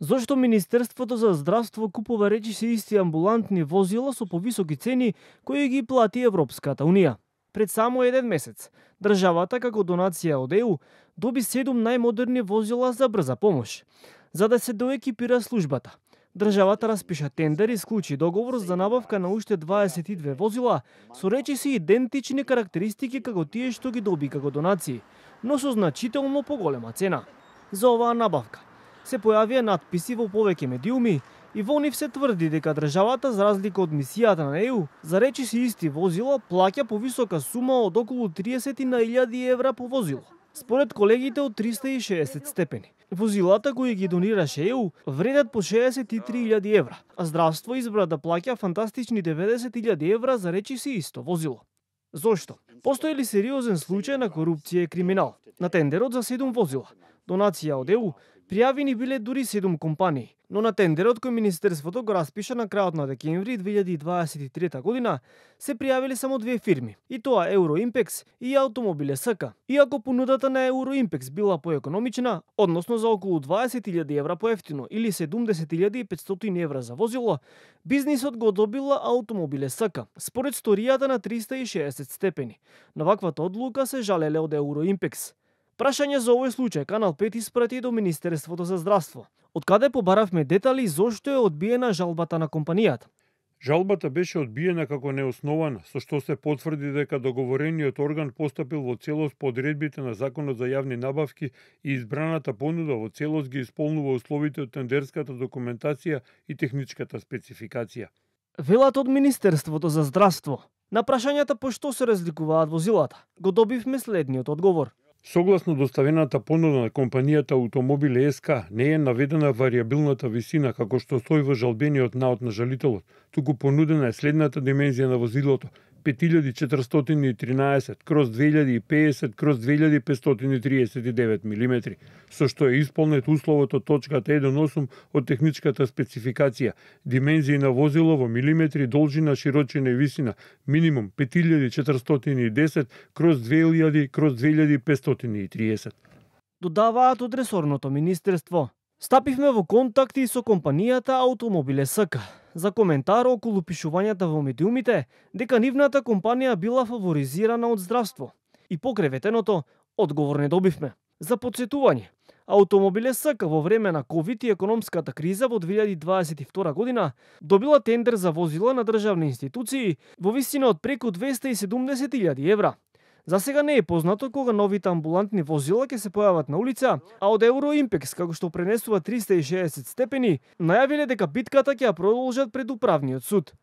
Зошто Министерството за здравство купува речиси исти амбулантни возила со повисоки цени кои ги плати Европската Унија? Пред само еден месец, државата како донација од ЕУ доби седум најмодерни возила за брза помош. За да се доекипира службата, државата распиша тендер и склучи договор за набавка на уште 22 возила со речиси идентични карактеристики како тие што ги доби како донации, но со значително поголема цена. За оваа набавка се појавија надписи во повеќе медиуми и во нив се тврди дека државата за разлика од мисијата на ЕУ за речиси исти возила плаќа повисока сума од околу 30 на 1000 евра по возило. Според колегите од 360 степени, возилата кои ги донираше ЕУ вредат по 63.000 евра, а здравство избра да плаќа фантастични 90.000 евра за речиси исто возило. Зошто? Постои ли сериозен случај на корупција и криминал? На тендерот за 7 возила, донација од ЕУ, Пријавени биле дури 7 компании, но на тендерот кој Министерството го распиша на крајот на декември 2023 година, се пријавиле само две фирми, и тоа Euroimpex и Автомобиле СК. Иако понудата на Euroimpex била поекономична, односно за околу 20.000 евра поевтино или 70.500 евра за возило, бизнисот го добила Автомобиле СК, според сторијата на 360 степени. На ваквата одлука се жалеле од Euroimpex. Прашање за овој случај Канал 5 испрати до Министерството за здравство. Од каде побаравме детали зошто е одбиена жалбата на компанијата? Жалбата беше одбиена како неоснована, со што се потврди дека договорениот орган постапил во целост по одредбите на Законот за јавни набавки и избраната понуда во целост ги исполнува условите од тендерската документација и техничката спецификација. Велат од Министерството за здравство. На прашањата по што се разликуваат возилата, го добивме следниот одговор. Согласно доставената понуда на компанијата Автомобили СК, не е наведена вариабилната висина како што стои во жалбениот наот на жалителот, туку понудена е следната димензија на возилото. 5413 кроз 2050 кроз 2539 мм, со што е исполнет условот од точката да 1.8 од техничката спецификација, димензии на возило во милиметри, должина, широчина и висина, минимум 5410 кроз 2000 кроз 2530. Додаваат од ресорното министерство. Стапивме во контакти со компанијата Автомобиле СК за коментар околу пишувањата во медиумите дека нивната компанија била фаворизирана од здравство. И покреветеното, одговор не добивме. За подсетување, Автомобиле СК во време на Covid и економската криза во 2022 година добила тендер за возила на државни институции во висина од преку 270.000 евра. За сега не е познато кога новите амбулантни возила ќе се појават на улица, а од Евроимпекс, како што пренесува 360 степени, најавиле дека битката ќе ја продолжат пред управниот суд.